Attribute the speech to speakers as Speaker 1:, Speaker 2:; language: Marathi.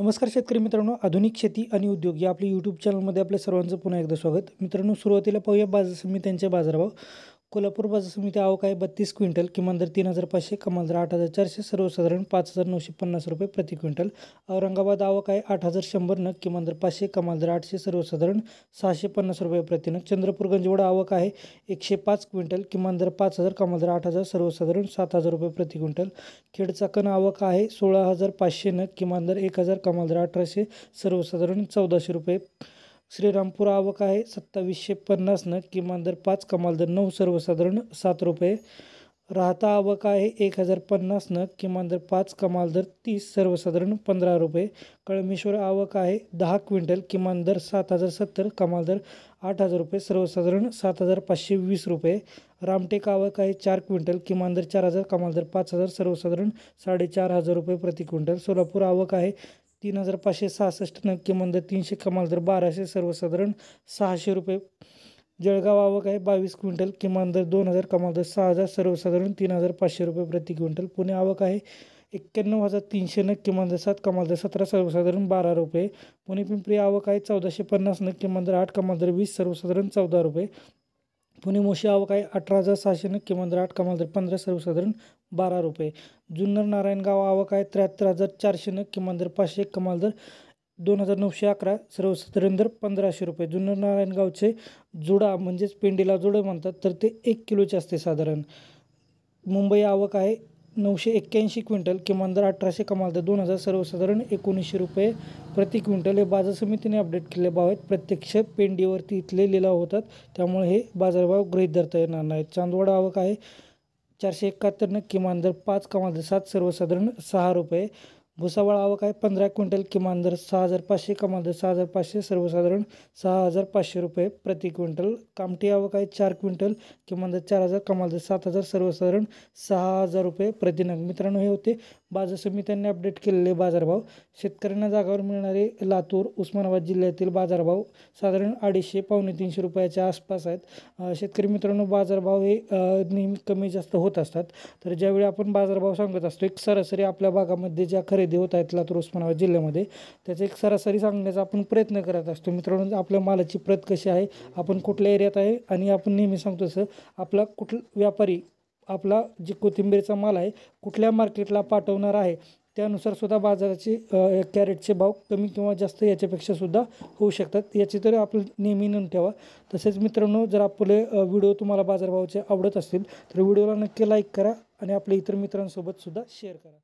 Speaker 1: नमस्कार शेतकरी मित्रांनो आधुनिक शेती आणि उद्योग या आपल्या यूट्यूब चॅनलमध्ये आपल्या सर्वांचं पुन्हा एकदा स्वागत. मित्रांनो सुरुवातीला पाहूया बाजार समित्यांचे बाजारभाव. कोल्हापूर बाजार समिती आवक आहे बत्तीस क्विंटल किमान दर तीन हजार पाचशे कमाल दर आठ हजार चारशे सर्वसाधारण पाच हजार नऊशे पन्नास रुपये प्रति क्विंटल. औरंगाबाद आवक आहे आठ हजार शंभर नग किमान दर पाचशे कमाल दर आठशे सर्वसाधारण सहाशे पन्नास रुपये प्रति नग. चंद्रपूर गंजवड आवक आहे एकशे पाच क्विंटल किमान दर पाच हजार कमाल दर आठ हजार सर्वसाधारण सात हजार रुपये प्रति क्विंटल. खेडचा कण आवक आहे सोळा हजार पाचशे नग किमान दर एक हजार कमाल दर अठराशे सर्वसाधारण चौदाशे रुपये श्रीरामपूर आवक आहे. सत्तावीसशे पन्नासनं किमान दर पाच कमाल दर नऊ सर्वसाधारण सात रुपये. राहता आवक आहे. एक हजार पन्नासनं किमान दर पाच कमाल दर तीस सर्वसाधारण पंधरा रुपये. कळमेश्वर आवक आहे. दहा क्विंटल किमान दर सात हजार सत्तर कमाल दर आठ हजार रुपये सर्वसाधारण सात हजार पाचशे वीस रुपये. रामटेक आवक आहे. चार क्विंटल किमान दर चार हजार कमाल दर पाच हजार सर्वसाधारण साडेचार हजार रुपये प्रति क्विंटल. सोलापूर आवक आहे. तीन हजार पाचशे सहासष्ट नक्की किमान दर तीनशे कमाल दर बाराशे सर्वसाधारण सहाशे रुपये. जळगाव आवक आहे बावीस क्विंटल किमान दर दोन हजार कमाल दर सहा हजार सर्वसाधारण तीन हजार पाचशे रुपये प्रति क्विंटल. पुणे आवक आहे एक्क्याण्णव हजार तीनशे नग किमान दर सात कमाल दर सतरा सर्वसाधारण बारा रुपये. पुणे पिंपरी आवक आहे चौदाशे पन्नास नग किमान दर आठ कमाल दर वीस सर्वसाधारण चौदा रुपये. पुणे मोशी आवक आहे अठरा हजार सहाशे नक्की किमान दर आठ कमाल दर पंधरा सर्वसाधारण बारा रुपये. जुन्नर नारायणगाव आवक आहे त्र्याहत्तर हजार चारशे नक्की किमान दर पाचशे कमाल दर दोन हजार नऊशे अकरा सर्वसाधारण दर पंधराशे रुपये. जुन्नर नारायणगावचे जुडा म्हणजेच पेंडीला जुडं म्हणतात तर ते एक किलोचे असते साधारण. मुंबई आवक आहे नऊशे एक्क्याऐंशी क्विंटल किमान दर अठराशे कमाल दर दोन हजार सर्वसाधारण एकोणीसशे रुपये प्रति क्विंटल. हे बाजार समितीने अपडेट केलेले भाव आहेत. प्रत्यक्ष पेंडीवरती इथले लिलाव होतात. त्यामुळे हे बाजारभाव गृहीत धरता येणार नाहीत. चांदवड आवक आहे. चारशे एकाहत्तरनं किमान दर पाच कमाल दर सात सर्वसाधारण सहा रुपये. भुसावळ आवक आहे. पंधरा क्विंटल किमान दर सहा हजार पाचशे कमाल दर सहा हजार पाचशे सर्वसाधारण सहा हजार पाचशे रुपये प्रति क्विंटल. कामठी आवक आहे चार क्विंटल किमान दर चार हजार कमाल दर सात हजार सर्वसाधारण सहा हजार रुपये प्रतिनग मित्रांनो हे होते बाजार समित्यांनी अपडेट केलेले बाजारभाव. शेतकऱ्यांना जागावर मिळणारे लातूर उस्मानाबाद जिल्ह्यातील बाजारभाव साधारण अडीचशे पावणे तीनशे रुपयाच्या आसपास आहेत. शेतकरी मित्रांनो बाजारभाव हे नेहमी कमी जास्त होत असतात. तर ज्यावेळी आपण बाजारभाव सांगत असतो एक सरासरी आपल्या भागामध्ये ज्या खरेदी होत आहेत लातूर उस्मानाबाद जिल्ह्यामध्ये. त्याचा एक सरासरी सांगण्याचा आपण प्रयत्न करत असतो. मित्रांनो आपल्या मालाची प्रत कशी आहे आपण कुठल्या एरियात आहे आणि आपण नेहमी सांगतो तसं आपला कुठला व्यापारी आपला जे कोथिंबीरचा माल आहे कुठल्या मार्केटला पाठवणार आहे त्यानुसार सुद्धा बाजाराचे कॅरेटचे भाव कमी किंवा जास्त याच्यापेक्षा सुद्धा होऊ शकतात. याची तर आपण नेहमी नोंद ठेवा. तसेच मित्रांनो जर आपले व्हिडिओ तुम्हाला बाजारभावाचे आवडत असतील तर व्हिडिओला नक्की लाईक करा आणि आपल्या इतर मित्रांसोबत सुद्धा शेअर करा.